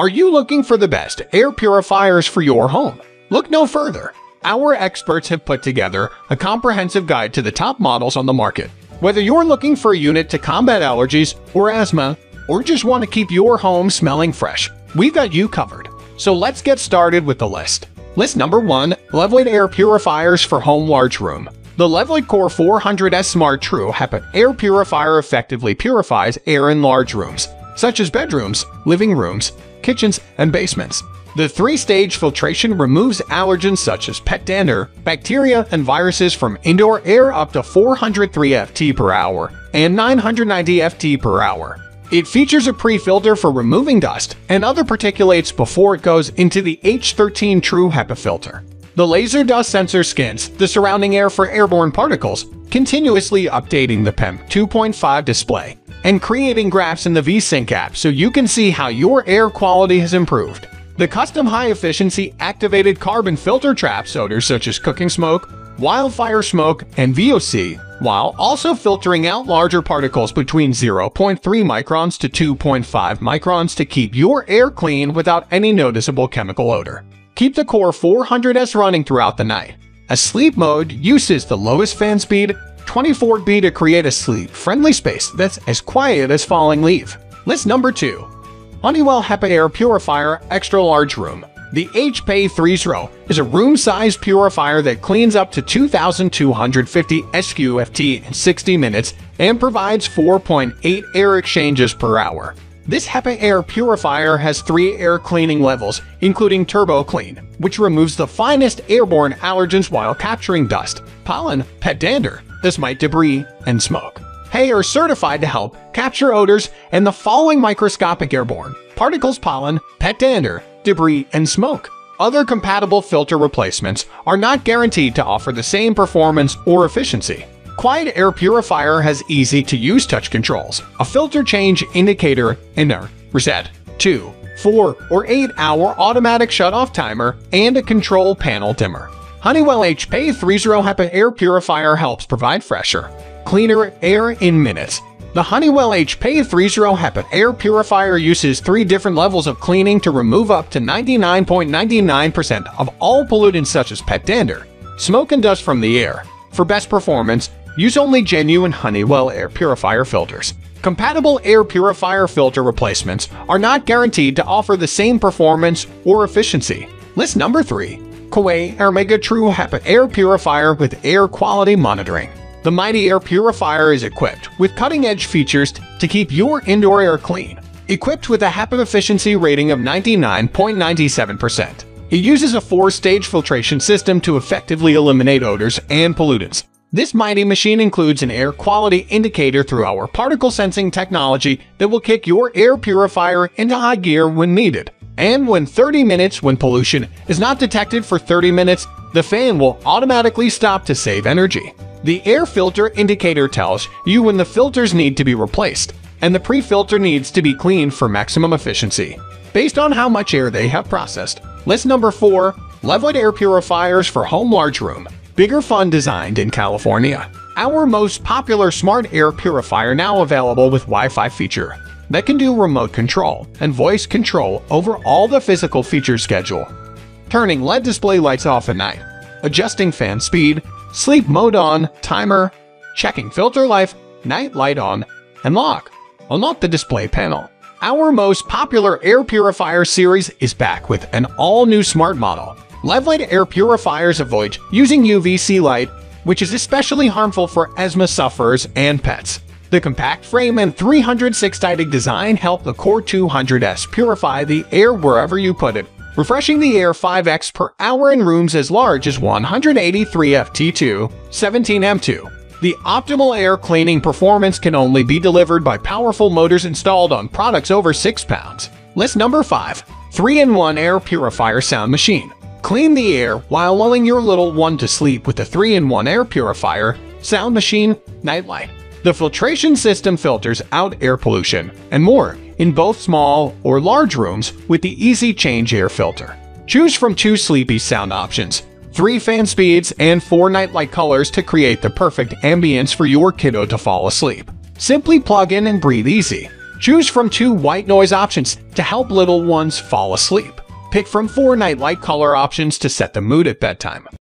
Are you looking for the best air purifiers for your home? Look no further. Our experts have put together a comprehensive guide to the top models on the market. Whether you're looking for a unit to combat allergies or asthma, or just want to keep your home smelling fresh, we've got you covered. So let's get started with the list. List number 1 Levoit Air Purifiers for Home Large Room. The Levoit Core 400S Smart True HEPA air purifier effectively purifies air in large rooms, such as bedrooms, living rooms, kitchens, and basements. The three-stage filtration removes allergens such as pet dander, bacteria, and viruses from indoor air up to 403 FT per hour and 990 FT per hour. It features a pre-filter for removing dust and other particulates before it goes into the H13 True HEPA filter. The laser dust sensor scans the surrounding air for airborne particles, continuously updating the PM 2.5 display and creating graphs in the VeSync app so you can see how your air quality has improved. The custom high-efficiency activated carbon filter traps odors such as cooking smoke, wildfire smoke, and VOC, while also filtering out larger particles between 0.3 microns to 2.5 microns to keep your air clean without any noticeable chemical odor. Keep the Core 400S running throughout the night. A sleep mode uses the lowest fan speed, 24B to create a sleep-friendly space that's as quiet as falling leaf. List number 2. Honeywell HEPA Air Purifier Extra Large Room. The HP 3 is a room-sized purifier that cleans up to 2,250 SQFT in 60 minutes and provides 4.8 air exchanges per hour. This HEPA air purifier has three air cleaning levels, including Turbo Clean, which removes the finest airborne allergens while capturing dust, pollen, pet dander, mite debris, and smoke. HEPA are certified to help capture odors and the following microscopic airborne particles pollen, pet dander, debris, and smoke. Other compatible filter replacements are not guaranteed to offer the same performance or efficiency. Quiet Air Purifier has easy-to-use touch controls, a filter change indicator, and a reset, 2, 4, or 8-hour automatic shut-off timer, and a control panel dimmer. Honeywell HP 30 HEPA Air Purifier helps provide fresher, cleaner air in minutes. The Honeywell HP 30 HEPA Air Purifier uses three different levels of cleaning to remove up to 99.99% of all pollutants such as pet dander, smoke and dust from the air. For best performance, Use only genuine Honeywell air purifier filters. Compatible air purifier filter replacements are not guaranteed to offer the same performance or efficiency. List number 3. Coway Airmega True Air Purifier with Air Quality Monitoring. The mighty air purifier is equipped with cutting-edge features to keep your indoor air clean. Equipped with a HEPA efficiency rating of 99.97%, it uses a four-stage filtration system to effectively eliminate odors and pollutants, this mighty machine includes an air quality indicator through our particle sensing technology that will kick your air purifier into high gear when needed. And when 30 minutes when pollution is not detected for 30 minutes, the fan will automatically stop to save energy. The air filter indicator tells you when the filters need to be replaced, and the pre-filter needs to be cleaned for maximum efficiency, based on how much air they have processed. List number 4. Levoit Air Purifiers for Home Large Room Bigger Fun designed in California. Our most popular smart air purifier now available with Wi-Fi feature that can do remote control and voice control over all the physical features schedule. Turning LED display lights off at night, adjusting fan speed, sleep mode on, timer, checking filter life, night light on, and lock. Unlock the display panel. Our most popular air purifier series is back with an all-new smart model Levoit air purifiers avoid using UVC light, which is especially harmful for asthma sufferers and pets. The compact frame and 306-sided design help the Core 200S purify the air wherever you put it, refreshing the air 5x per hour in rooms as large as 183 FT2, 17 M2. The optimal air cleaning performance can only be delivered by powerful motors installed on products over 6 pounds. List number 5. 3-in-1 Air Purifier Sound Machine Clean the air while lulling your little one to sleep with the 3-in-1 air purifier, sound machine, nightlight. The filtration system filters out air pollution and more in both small or large rooms with the easy change air filter. Choose from two sleepy sound options, three fan speeds, and four nightlight colors to create the perfect ambience for your kiddo to fall asleep. Simply plug in and breathe easy. Choose from two white noise options to help little ones fall asleep. Pick from four nightlight color options to set the mood at bedtime.